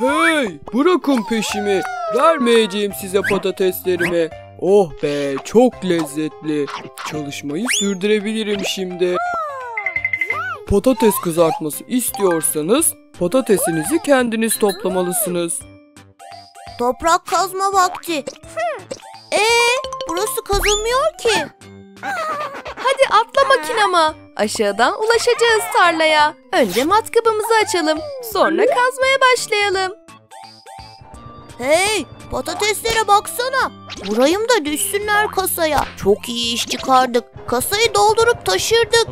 Hey bırakın peşimi. Vermeyeceğim size patateslerimi. Oh be çok lezzetli. Çalışmayı sürdürebilirim şimdi. Patates kızartması istiyorsanız patatesinizi kendiniz toplamalısınız. Toprak kazma vakti. Ee, burası kazılmıyor ki. Hadi atla makinama. Aşağıdan ulaşacağız tarlaya. Önce matkabımızı açalım. Sonra kazmaya başlayalım. Hey, patateslere baksana. Vurayım da düşsünler kasaya. Çok iyi iş çıkardık. Kasayı doldurup taşırdık.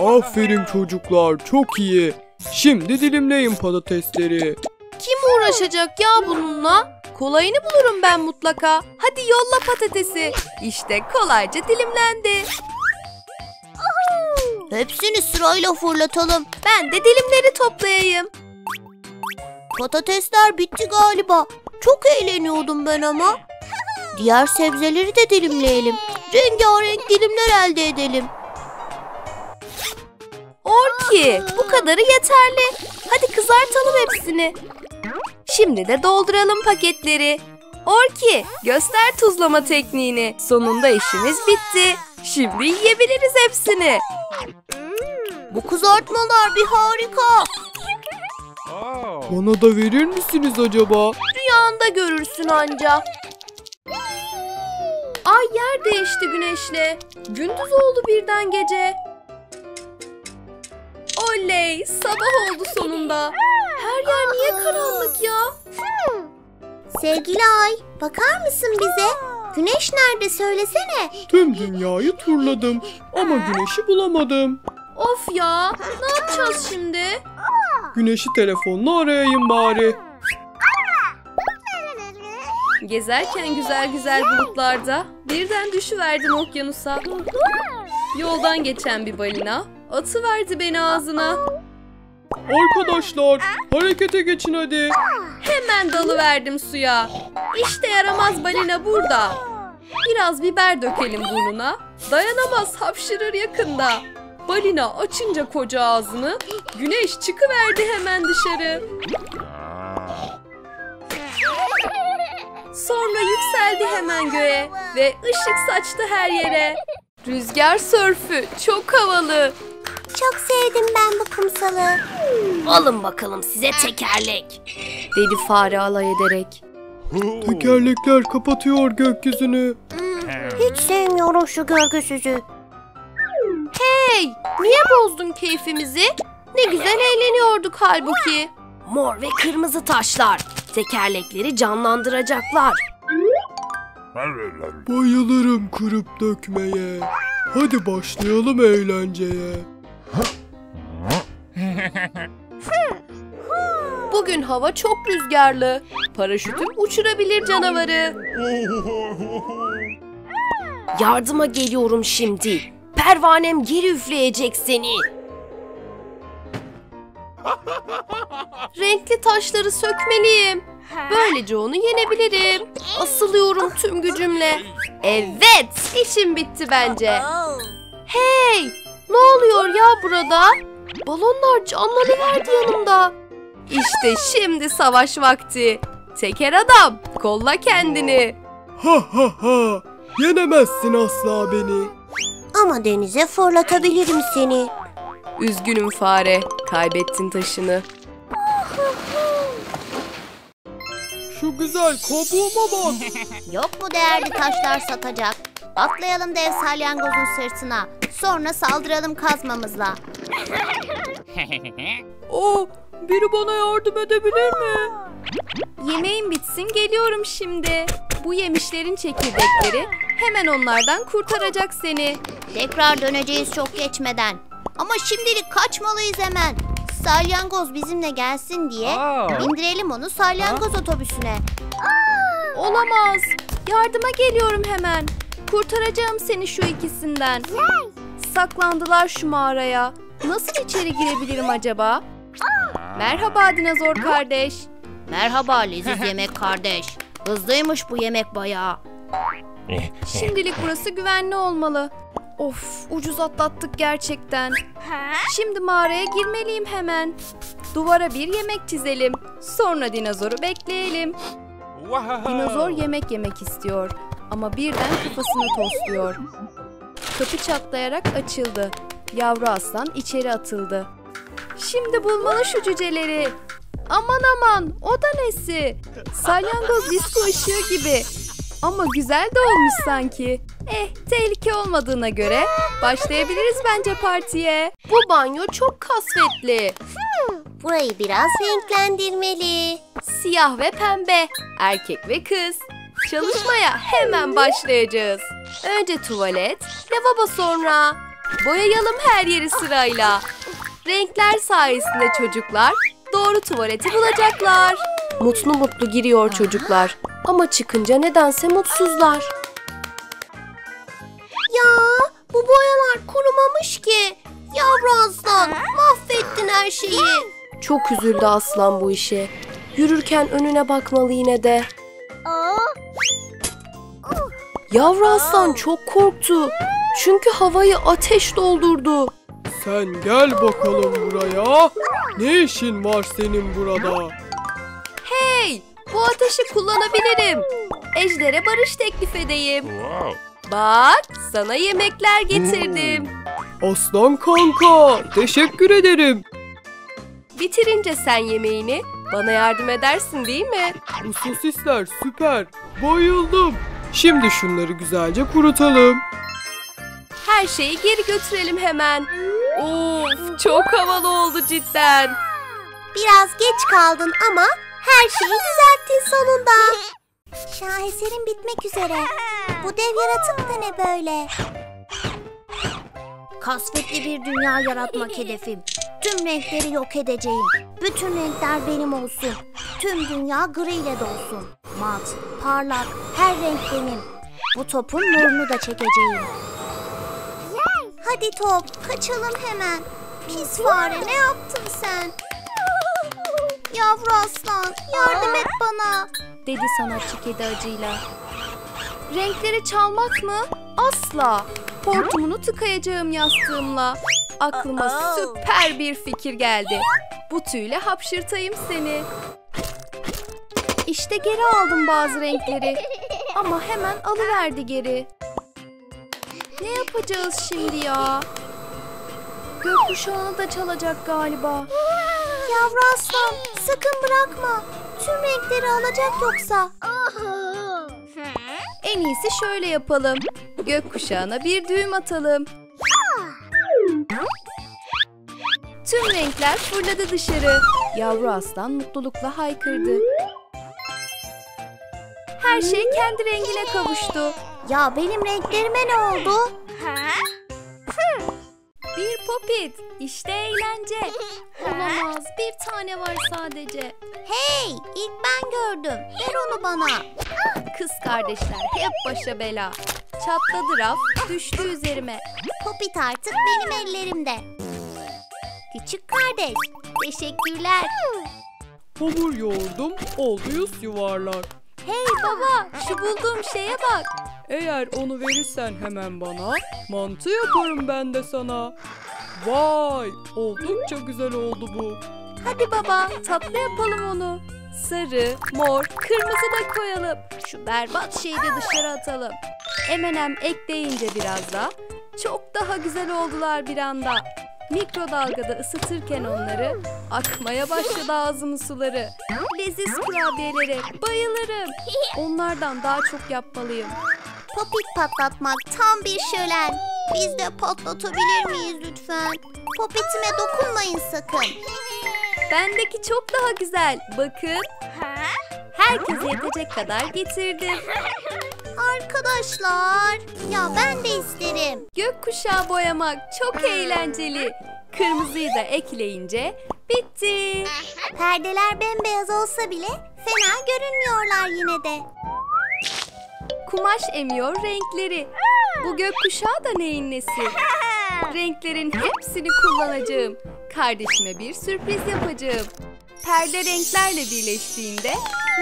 Aferin çocuklar çok iyi. Şimdi dilimleyin patatesleri. Kim uğraşacak ya bununla? Kolayını bulurum ben mutlaka. Hadi yolla patatesi. İşte kolayca dilimlendi. Hepsini sırayla fırlatalım. Ben de dilimleri toplayayım. Patatesler bitti galiba. Çok eğleniyordum ben ama. Diğer sebzeleri de dilimleyelim. Rengarenk dilimler elde edelim. Orki, bu kadarı yeterli. Hadi kızartalım hepsini. Şimdi de dolduralım paketleri. Orki, göster tuzlama tekniğini. Sonunda işimiz bitti. Şimdi yiyebiliriz hepsini. Bu kızartmalar bir harika. Bana da verir misiniz acaba? Rüyanda görürsün anca. Ay yer değişti güneşle. Gündüz oldu birden gece. Oley, sabah oldu sonunda. Her yer niye karanlık ya? Sevgili Ay, bakar mısın bize? Güneş nerede söylesene. Tüm dünyayı turladım ama güneşi bulamadım. Of ya, ne yapacağız şimdi? Güneşi telefonla arayayım bari. Gezerken güzel güzel bulutlarda birden düşüverdim okyanusa. Yoldan geçen bir balina atıverdi beni ağzına. Arkadaşlar harekete geçin hadi. Hemen dalıverdim suya. İşte yaramaz balina burada. Biraz biber dökelim burnuna. Dayanamaz hapşırır yakında. Balina açınca koca ağzını güneş çıkıverdi hemen dışarı. Sonra yükseldi hemen göğe ve ışık saçtı her yere. Rüzgar sörfü çok havalı. Çok sevdim ben bu kumsalı. Alın bakalım size tekerlek. Dedi fare alay ederek. Tekerlekler kapatıyor gökyüzünü. Hiç sevmiyorum şu görgüsüzü. Hey, niye bozdun keyfimizi? Ne güzel eğleniyorduk halbuki. Mor ve kırmızı taşlar tekerlekleri canlandıracaklar. Bayılırım kırıp dökmeye. Hadi başlayalım eğlenceye. Bugün hava çok rüzgarlı. Paraşütüm uçurabilir canavarı. Yardıma geliyorum şimdi. Pervanem geri üfleyecek seni. Renkli taşları sökmeliyim. Böylece onu yenebilirim. Asılıyorum tüm gücümle. Evet, işim bitti bence. Hey, ne oluyor ya burada? Balonlar canlanıverdi yanımda. İşte şimdi savaş vakti. Teker adam, kolla kendini. Ha ha ha. Yenemezsin asla beni. Ama denize fırlatabilirim seni. Üzgünüm fare, kaybettin taşını. Şu güzel kabuğuma bak. Yok mu değerli taşlar satacak? Atlayalım dev salyangozun sırtına. Sonra saldıralım kazmamızla. Oh, biri bana yardım edebilir mi? Yemeğin bitsin geliyorum şimdi. Bu yemişlerin çekirdekleri hemen onlardan kurtaracak seni. Tekrar döneceğiz çok geçmeden. Ama şimdilik kaçmalıyız hemen. Salyangoz bizimle gelsin diye bindirelim onu salyangoz otobüsüne. Olamaz. Yardıma geliyorum hemen. Kurtaracağım seni şu ikisinden. Saklandılar şu mağaraya. Nasıl içeri girebilirim acaba? Merhaba dinozor kardeş. Merhaba leziz yemek kardeş. Hızlıymış bu yemek bayağı. Şimdilik burası güvenli olmalı. Of ucuz atlattık gerçekten. Şimdi mağaraya girmeliyim hemen. Duvara bir yemek çizelim. Sonra dinozoru bekleyelim. Dinozor yemek yemek istiyor ama birden kafasını tosluyor. Kapı çatlayarak açıldı. Yavru aslan içeri atıldı. Şimdi bulmalı şu cüceleri. Aman aman o da nesi? Salyangoz disko ışığı gibi. Ama güzel de olmuş sanki. Eh tehlike olmadığına göre başlayabiliriz bence partiye. Bu banyo çok kasvetli. Burayı biraz renklendirmeli. Siyah ve pembe. Erkek ve kız. Çalışmaya hemen başlayacağız. Önce tuvalet, lavabo sonra. Boyayalım her yeri sırayla. Renkler sayesinde çocuklar doğru tuvaleti bulacaklar. Mutlu mutlu giriyor çocuklar. Ama çıkınca nedense mutsuzlar. Ya bu boyalar kurumamış ki. Yavru aslan mahvettin her şeyi. Çok üzüldü aslan bu işe. Yürürken önüne bakmalı yine de. Yavru aslan çok korktu. Çünkü havayı ateş doldurdu. Sen gel bakalım buraya. Ne işin var senin burada? Bu ateşi kullanabilirim. Ejder'e barış teklif edeyim. Bak, sana yemekler getirdim. Aslan kanka, teşekkür ederim. Bitirince sen yemeğini bana yardım edersin değil mi? Bu sosisler süper. Bayıldım. Şimdi şunları güzelce kurutalım. Her şeyi geri götürelim hemen. Of, çok havalı oldu cidden. Biraz geç kaldın ama her şeyi düzelttin sonunda. Şaheserin bitmek üzere. Bu dev yaratık da ne böyle? Kasvetli bir dünya yaratmak hedefim. Tüm renkleri yok edeceğim. Bütün renkler benim olsun. Tüm dünya gri ile dolsun. Mat, parlak, her renk benim. Bu topun nurunu da çekeceğim. Hadi top, kaçalım hemen. Pis fare, ne yaptın sen? Yavru aslan, yardım et bana. dedi sanatçı kedi acıyla. Renkleri çalmak mı? Asla. Hortumunu tıkayacağım yastığımla. Aklıma süper bir fikir geldi. Bu tüyle hapşırtayım seni. İşte geri aldım bazı renkleri. Ama hemen alıverdi geri. Ne yapacağız şimdi ya? Gökkuşağını da çalacak galiba. Yavru aslan, sakın bırakma. Tüm renkleri alacak yoksa. En iyisi şöyle yapalım. Gökkuşağına bir düğüm atalım. Tüm renkler fırladı dışarı. Yavru aslan mutlulukla haykırdı. Her şey kendi rengine kavuştu. Ya benim renklerime ne oldu? Bir popit. İşte eğlence. Olamaz. Bir tane var sadece. Hey, ilk ben gördüm. Ver onu bana. Kız kardeşler hep başa bela. Çatladı raf, düştü üzerime. Popit artık benim ellerimde. Küçük kardeş, teşekkürler. Hamur yoğurdum, oldu yüz yuvarlak. Hey baba, şu bulduğum şeye bak. Eğer onu verirsen hemen bana, mantı yaparım ben de sana. Vay, oldukça güzel oldu bu. Hadi baba, tatlı yapalım onu. Sarı, mor, kırmızı da koyalım. Şu berbat şeyi de dışarı atalım. M&M ekleyince biraz da çok daha güzel oldular bir anda. Mikrodalgada ısıtırken onları akmaya başladı ağzımın suları. Leziz kurabiyelere bayılırım. Onlardan daha çok yapmalıyım. Popit patlatmak tam bir şölen. Biz de patlatabilir miyiz lütfen? Popitime dokunmayın sakın. Bendeki çok daha güzel. Bakın. Herkese yetecek kadar getirdim. Arkadaşlar, ya ben de isterim. Gökkuşağı boyamak çok eğlenceli. Kırmızıyı da ekleyince bitti. Perdeler bembeyaz olsa bile fena görünmüyorlar yine de. Kumaş emiyor renkleri. Bu gökkuşağı da neyin nesi? Renklerin hepsini kullanacağım. Kardeşime bir sürpriz yapacağım. Perde renklerle birleştiğinde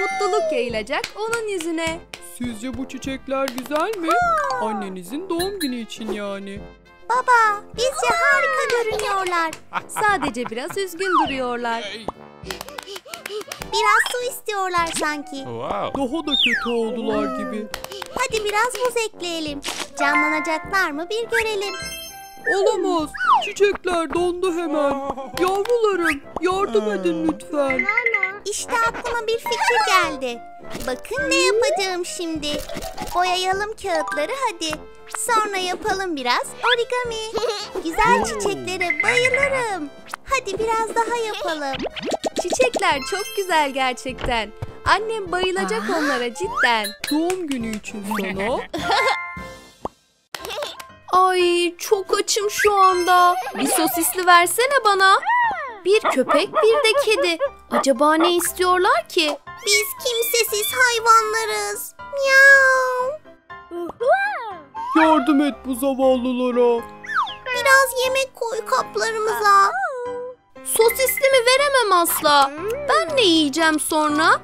mutluluk yayılacak onun yüzüne. Sizce bu çiçekler güzel mi? Annenizin doğum günü için yani. Baba, bizce harika görünüyorlar. Sadece biraz üzgün duruyorlar. Biraz su istiyorlar sanki. Wow. Daha da kötü oldular gibi. Hadi biraz buz ekleyelim. Canlanacaklar mı bir görelim. Olamaz. Çiçekler dondu hemen. Yavrularım yardım edin lütfen. İşte aklıma bir fikir geldi. Bakın ne yapacağım şimdi. Boyayalım kağıtları hadi. Sonra yapalım biraz origami. Güzel çiçeklere bayılırım. Hadi biraz daha yapalım. Çiçekler çok güzel gerçekten. Annem bayılacak onlara cidden. Doğum günü için sana Ay çok açım şu anda. Bir sosisli versene bana. Bir köpek bir de kedi. Acaba ne istiyorlar ki? Biz kimsesiz hayvanlarız. Miau. yardım et bu zavallılara. Biraz yemek koy kaplarımıza. Sosisli mi veremem asla. Ben ne yiyeceğim sonra?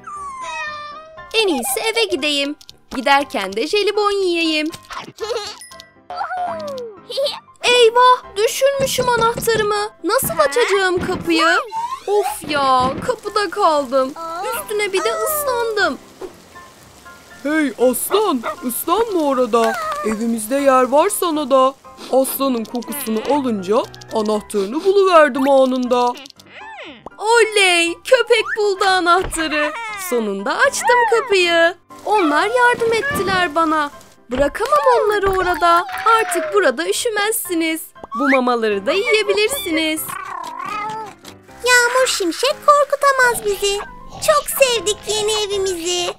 En iyisi eve gideyim. Giderken de jelibon yiyeyim. Eyvah düşürmüşüm anahtarımı. Nasıl açacağım kapıyı? Of ya kapıda kaldım. Üstüne bir de ıslandım. Hey aslan ıslanma orada. Evimizde yer var sana da. Aslanın kokusunu alınca anahtarını buluverdim anında. Oley! Köpek buldu anahtarı. Sonunda açtım kapıyı. Onlar yardım ettiler bana. Bırakamam onları orada. Artık burada üşümezsiniz. Bu mamaları da yiyebilirsiniz. Yağmur şimşek korkutamaz bizi. Çok sevdik yeni evimizi.